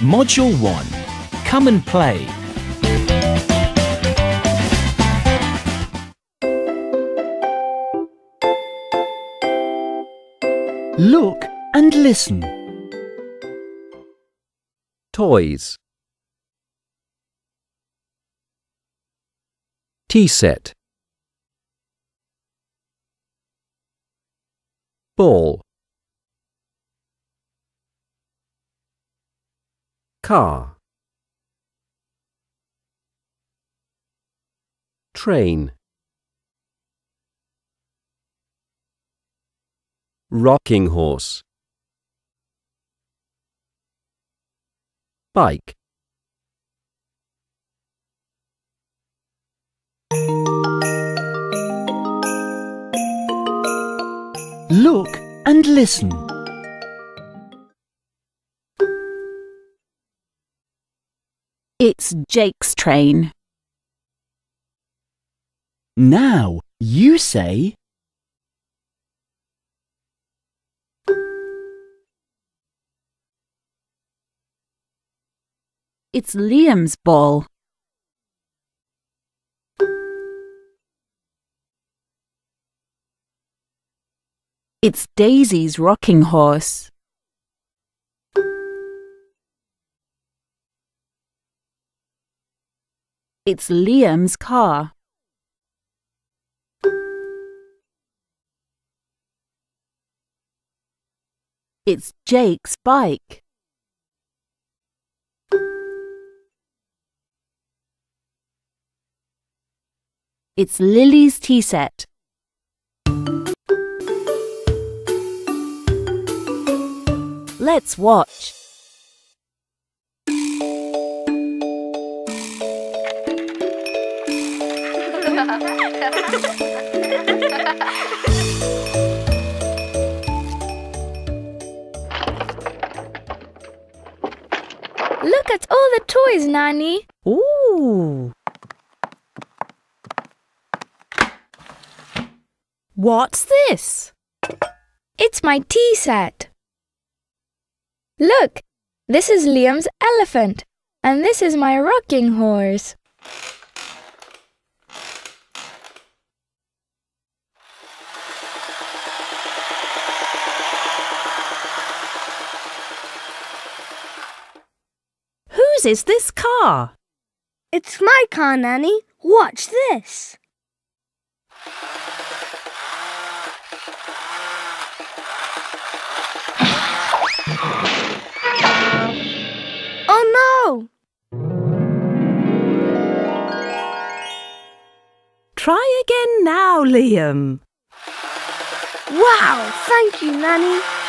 Module 1. Come and play. Look and listen. Toys. Tea set. Ball. Car. Train. Rocking horse. Bike. Look and listen. It's Jake's train. Now you say It's Liam's ball. It's Daisy's rocking horse. It's Liam's car. It's Jake's bike. It's Lily's tea set. Let's watch. Look at all the toys, Nanny. Ooh. What's this? It's my tea set. Look, this is Liam's elephant, and this is my rocking horse. Is this car? It's my car, Nanny. Watch this. Oh no! Try again now, Liam. Wow, thank you, Nanny.